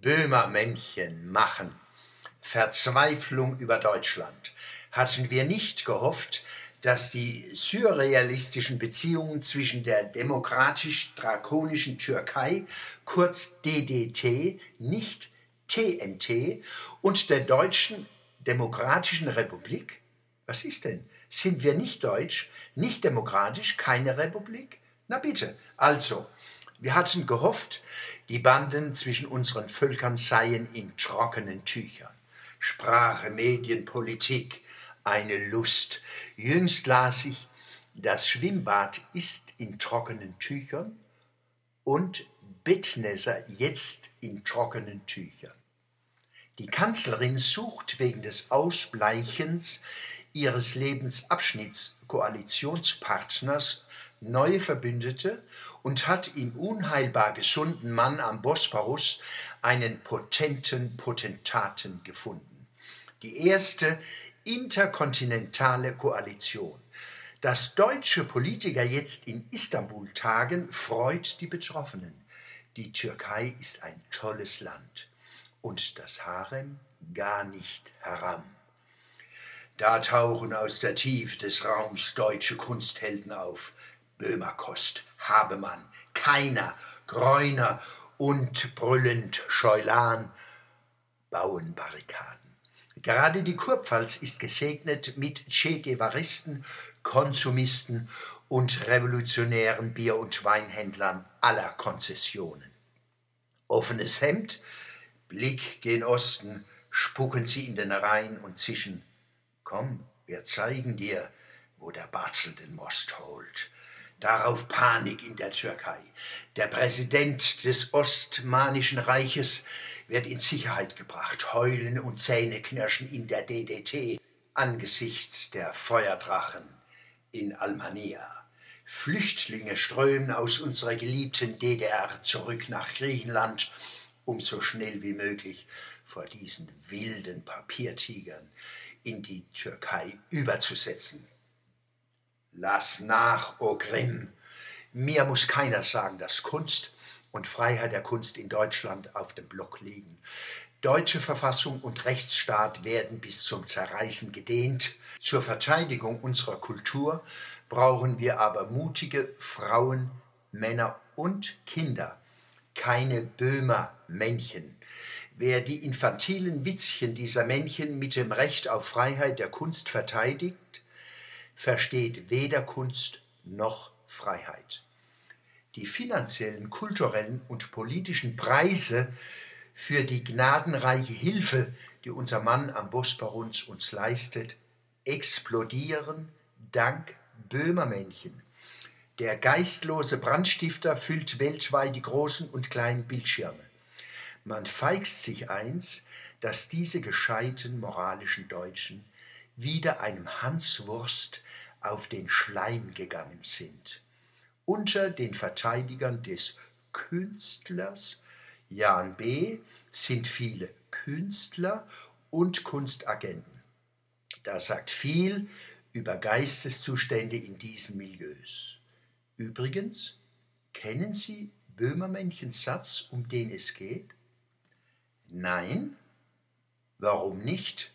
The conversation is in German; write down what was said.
Böhmermännchen machen. Verzweiflung über Deutschland. Hatten wir nicht gehofft, dass die surrealistischen Beziehungen zwischen der demokratisch-drakonischen Türkei, kurz DDT, nicht TNT, und der Deutschen Demokratischen Republik? Was ist denn? Sind wir nicht deutsch, nicht demokratisch, keine Republik? Na bitte. Also, wir hatten gehofft, die Banden zwischen unseren Völkern seien in trockenen Tüchern. Sprache, Medien, Politik, eine Lust. Jüngst las ich, das Schwimmbad ist in trockenen Tüchern und Bettnässer jetzt in trockenen Tüchern. Die Kanzlerin sucht wegen des Ausbleichens ihres Lebensabschnitts Koalitionspartners neue Verbündete und hat im unheilbar gesunden Mann am Bosporus einen potenten Potentaten gefunden. Die erste interkontinentale Koalition. Dass deutsche Politiker jetzt in Istanbul tagen, freut die Betroffenen. Die Türkei ist ein tolles Land und das Harem gar nicht heran. Da tauchen aus der Tiefe des Raums deutsche Kunsthelden auf. Böhmerkost, Habemann, Keiner, Greuner und brüllend Scheulan bauen Barrikaden. Gerade die Kurpfalz ist gesegnet mit Che Guevaristen, Konsumisten und revolutionären Bier- und Weinhändlern aller Konzessionen. Offenes Hemd, Blick gen Osten, spucken sie in den Rhein und zischen. Komm, wir zeigen dir, wo der Barzel den Most holt. Darauf Panik in der Türkei. Der Präsident des Ostmanischen Reiches wird in Sicherheit gebracht. Heulen und Zähneknirschen in der DDT angesichts der Feuerdrachen in Almania. Flüchtlinge strömen aus unserer geliebten DDR zurück nach Griechenland, um so schnell wie möglich vor diesen wilden Papiertigern in die Türkei überzusetzen. Lass nach, o Grimm. Mir muss keiner sagen, dass Kunst und Freiheit der Kunst in Deutschland auf dem Block liegen. Deutsche Verfassung und Rechtsstaat werden bis zum Zerreißen gedehnt. Zur Verteidigung unserer Kultur brauchen wir aber mutige Frauen, Männer und Kinder, keine Böhmer-Männchen. Wer die infantilen Witzchen dieser Männchen mit dem Recht auf Freiheit der Kunst verteidigt, versteht weder Kunst noch Freiheit. Die finanziellen, kulturellen und politischen Preise für die gnadenreiche Hilfe, die unser Mann am Bosporus uns leistet, explodieren dank Böhmermännchen. Der geistlose Brandstifter füllt weltweit die großen und kleinen Bildschirme. Man feixt sich eins, dass diese gescheiten moralischen Deutschen wieder einem Hanswurst auf den Schleim gegangen sind. Unter den Verteidigern des Künstlers Jan B. sind viele Künstler und Kunstagenten. Das sagt viel über Geisteszustände in diesen Milieus. Übrigens, kennen Sie Böhmermännchens Satz, um den es geht? Nein? Warum nicht?